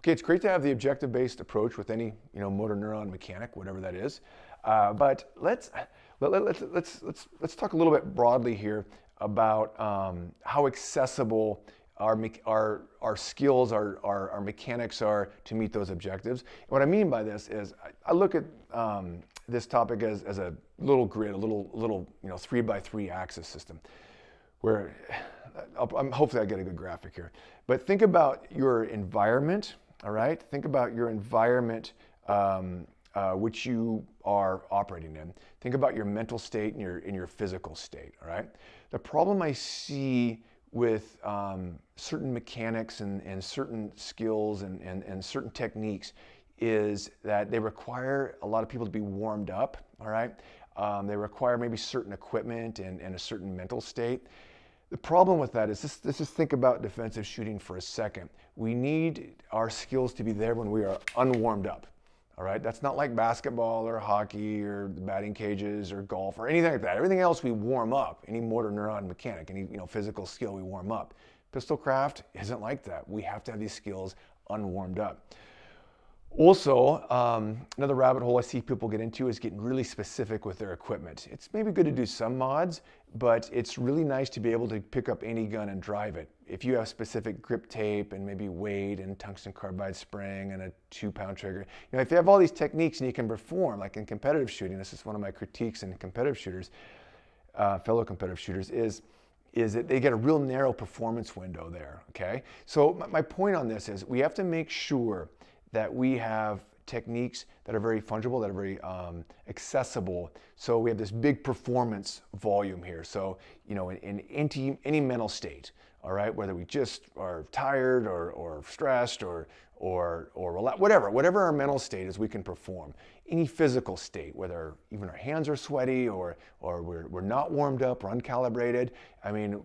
Okay, it's great to have the objective-based approach with any you know motor neuron mechanic, whatever that is. Uh, but let's let, let, let's let's let's let's talk a little bit broadly here about um, how accessible our, our, our skills, our, our, our, mechanics are to meet those objectives. And what I mean by this is I, I look at um, this topic as, as a little grid, a little, little you know, three by three axis system where I'll, hopefully I get a good graphic here. But think about your environment, all right? Think about your environment um, uh, which you are operating in. Think about your mental state and your, and your physical state, all right? The problem I see with um, certain mechanics and, and certain skills and, and, and certain techniques is that they require a lot of people to be warmed up, all right? Um, they require maybe certain equipment and, and a certain mental state. The problem with that is, let's, let's just think about defensive shooting for a second. We need our skills to be there when we are unwarmed up. All right, that's not like basketball or hockey or batting cages or golf or anything like that. Everything else we warm up. Any motor neuron mechanic, any you know physical skill we warm up. Pistol craft isn't like that. We have to have these skills unwarmed up. Also, um, another rabbit hole I see people get into is getting really specific with their equipment. It's maybe good to do some mods, but it's really nice to be able to pick up any gun and drive it. If you have specific grip tape and maybe weight and tungsten carbide spring and a two pound trigger, you know, if you have all these techniques and you can perform, like in competitive shooting, this is one of my critiques in competitive shooters, uh, fellow competitive shooters, is is that they get a real narrow performance window there, okay? So my point on this is we have to make sure that we have techniques that are very fungible, that are very um, accessible. So we have this big performance volume here. So, you know, in, in any, any mental state, all right, whether we just are tired or, or stressed or, or, or whatever, whatever our mental state is, we can perform. Any physical state, whether even our hands are sweaty or, or we're, we're not warmed up or uncalibrated, I mean,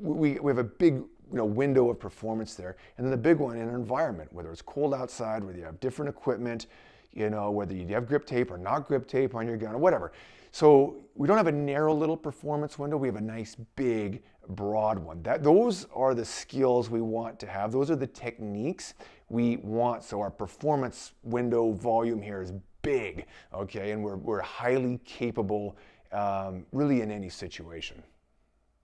we, we have a big you know, window of performance there. And then the big one in an environment, whether it's cold outside, whether you have different equipment, you know, whether you have grip tape or not grip tape on your gun or whatever. So we don't have a narrow little performance window. We have a nice big broad one. That, those are the skills we want to have. Those are the techniques we want. So our performance window volume here is big, okay? And we're, we're highly capable um, really in any situation.